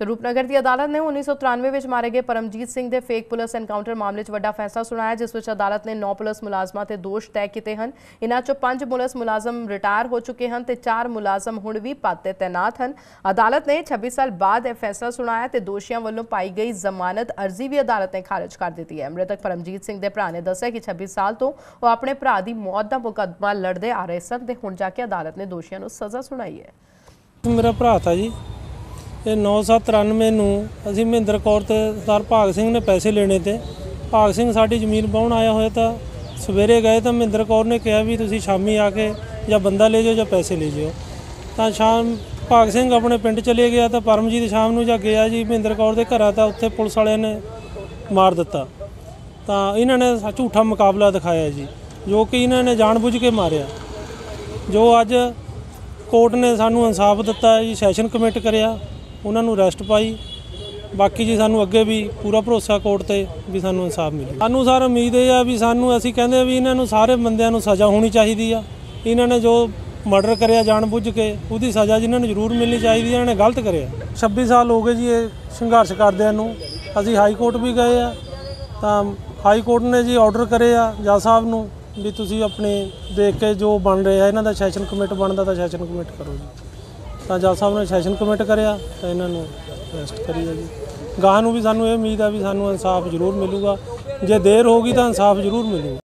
ਤੇ ਰੂਪਨਗਰ ਦੀ ਅਦਾਲਤ ਨੇ 1993 ਵਿੱਚ ਮਾਰੇ ਗਏ ਪਰਮਜੀਤ ਸਿੰਘ ਦੇ ਫੇਕ ਪੁਲਿਸ ਐਨਕਾਊਂਟਰ ਮਾਮਲੇ 'ਚ ਵੱਡਾ ਫੈਸਲਾ ਸੁਣਾਇਆ, ਜਿਸ ਵਿੱਚ ਅਦਾਲਤ ਨੇ 9 ਪੁਲਿਸ ਮੁਲਾਜ਼ਮਾਂ ਤੇ ਦੋਸ਼ ਤੈਅ ਕੀਤੇ ਹਨ। ਇਨ੍ਹਾਂ 'ਚੋਂ 5 ਪੁਲਿਸ ਮੁਲਾਜ਼ਮ ਰਿਟਾਇਰ ਹੋ ਚੁੱਕੇ ਹਨ ਤੇ 4 ਮੁਲਾਜ਼ਮ ਹੁਣ ਵੀ ਪਦ ਤੇ ਤੈਨਾਤ ਹਨ। ਅਦਾਲਤ ਨੇ 26 ਸਾਲ ਬਾਅਦ ਇਹ ਫੈਸਲਾ ਸੁਣਾਇਆ ਤੇ ਦੋਸ਼ੀਆਂ ਵੱਲੋਂ ਪਾਈ ਗਈ ਜ਼ਮਾਨਤ ਅਰਜ਼ੀ ਵੀ ਅਦਾਲਤ ਨੇ ਖਾਰਜ ਕਰ ਦਿੱਤੀ ਹੈ। ਮ੍ਰਿਤਕ ਪਰਮਜੀਤ ਸਿੰਘ ਦੇ ਭਰਾ ਨੇ ਦੱਸਿਆ ਕਿ 26 ਸਾਲ ਤੋਂ ਉਹ ਆਪਣੇ ਭਰਾ ਦੀ ਮੌਤ ਦਾ ਮੁਕੱਦਮਾ ਲੜਦੇ ਆ ਰਹੇ ਸਨ ਤੇ ਹੁਣ ਜਾ ਕੇ ਅਦਾਲਤ ਨੇ ਦੋਸ਼ੀਆਂ ਨੂੰ ਸਜ਼ਾ ਸੁਣਾਈ ਹੈ। ਮੇਰਾ ਭਰਾ ਤਾ ਜੀ ਇਹ 9793 ਨੂੰ ਅਸੀਂ ਮਹਿੰਦਰ ਕੌਰ ਤੇ ਸਰਦਾਰ ਭਾਗ ਸਿੰਘ ਨੇ ਪੈਸੇ ਲੈਣੇ ਤੇ। ਭਾਗ ਸਿੰਘ ਸਾਡੀ ਜ਼ਮੀਨ ਬਾਉਣ ਆਇਆ ਹੋਇਆ ਤਾਂ ਸਵੇਰੇ ਗਏ ਤਾਂ ਮਹਿੰਦਰ ਕੌਰ ਨੇ ਕਿਹਾ ਵੀ ਤੁਸੀਂ ਸ਼ਾਮੀ ਆ ਕੇ ਜਾਂ ਬੰਦਾ ਲੈ ਜਾਓ ਜਾਂ ਪੈਸੇ ਲੈ ਜਾਓ। ਤਾਂ ਸ਼ਾਮ ਭਾਗ ਸਿੰਘ ਆਪਣੇ ਪਿੰਡ ਚਲੇ ਗਿਆ ਤਾਂ ਪਰਮਜੀਤ ਸ਼ਾਮ ਨੂੰ ਜਾ ਗਿਆ ਜੀ, ਮਹਿੰਦਰ ਕੌਰ ਦੇ ਘਰਾਂ ਤਾਂ ਉੱਥੇ ਪੁਲਿਸ ਵਾਲਿਆਂ ਨੇ ਮਾਰ ਦਿੱਤਾ। ਤਾਂ ਇਹਨਾਂ ਨੇ ਝੂਠਾ ਮੁਕਾਬਲਾ ਦਿਖਾਇਆ ਜੀ, ਜੋ ਕਿ ਇਹਨਾਂ ਨੇ ਜਾਣਬੁੱਝ ਕੇ ਮਾਰਿਆ। ਜੋ ਅੱਜ ਕੋਰਟ ਨੇ ਸਾਨੂੰ ਇਨਸਾਫ ਦਿੱਤਾ ਜੀ, ਸੈਸ਼ਨ ਕਮਿਟ ਕਰਿਆ। ਉਹਨਾਂ ਨੂੰ ਅਰੈਸਟ ਪਾਈ। ਬਾਕੀ ਜੀ ਸਾਨੂੰ ਅੱਗੇ ਵੀ ਪੂਰਾ ਭਰੋਸਾ ਕੋਰਟ ਤੇ ਵੀ ਸਾਨੂੰ ਇਨਸਾਫ ਮਿਲੇ। ਸਾਨੂੰ ਸਰ ਉਮੀਦ ਇਹ ਆ ਵੀ ਸਾਨੂੰ ਅਸੀਂ ਕਹਿੰਦੇ ਵੀ ਇਹਨਾਂ ਨੂੰ ਸਾਰੇ ਬੰਦਿਆਂ ਨੂੰ ਸਜ਼ਾ ਹੋਣੀ ਚਾਹੀਦੀ ਆ। ਇਹਨਾਂ ਨੇ ਜੋ ਮਰਡਰ ਕਰਿਆ ਜਾਣਬੁੱਝ ਕੇ, ਉਹਦੀ ਸਜ਼ਾ ਜਿਨ੍ਹਾਂ ਨੂੰ ਜ਼ਰੂਰ ਮਿਲਣੀ ਚਾਹੀਦੀ ਹੈ ਇਹਨਾਂ ਨੇ ਗਲਤ ਕਰਿਆ। 26 ਸਾਲ ਹੋ ਗਏ ਜੀ ਇਹ ਸੰਘਰਸ਼ ਕਰਦਿਆਂ ਨੂੰ। ਅਸੀਂ ਹਾਈ ਕੋਰਟ ਵੀ ਗਏ ਆ। ਤਾਂ ਹਾਈ ਕੋਰਟ ਨੇ ਜੀ ਆਰਡਰ ਕਰੇ ਆ ਜੱਜ ਸਾਹਿਬ ਨੂੰ ਵੀ ਤੁਸੀਂ ਆਪਣੇ ਦੇਖ ਕੇ ਜੋ ਬਣ ਰਿਹਾ, ਇਹਨਾਂ ਦਾ ਸੈਸ਼ਨ ਕਮੇਟ ਬਣਦਾ ਤਾਂ ਸੈਸ਼ਨ ਕਮੇਟ ਕਰੋ ਜੀ। ਤਾਂ ਜੱਜ ਸਾਹਿਬ ਨੇ ਸੈਸ਼ਨ ਕਮਿਟ ਕਰਿਆ ਤਾਂ ਇਹਨਾਂ ਨੂੰ ਅਰੈਸਟ ਕਰੀਆ ਜੀ। ਗਾਹ ਨੂੰ ਵੀ ਸਾਨੂੰ ਇਹ ਉਮੀਦ ਆ ਵੀ ਸਾਨੂੰ ਇਨਸਾਫ ਜ਼ਰੂਰ ਮਿਲੂਗਾ। ਜੇ ਦੇਰ ਹੋਗੀ ਤਾਂ ਇਨਸਾਫ ਜ਼ਰੂਰ ਮਿਲੂਗਾ।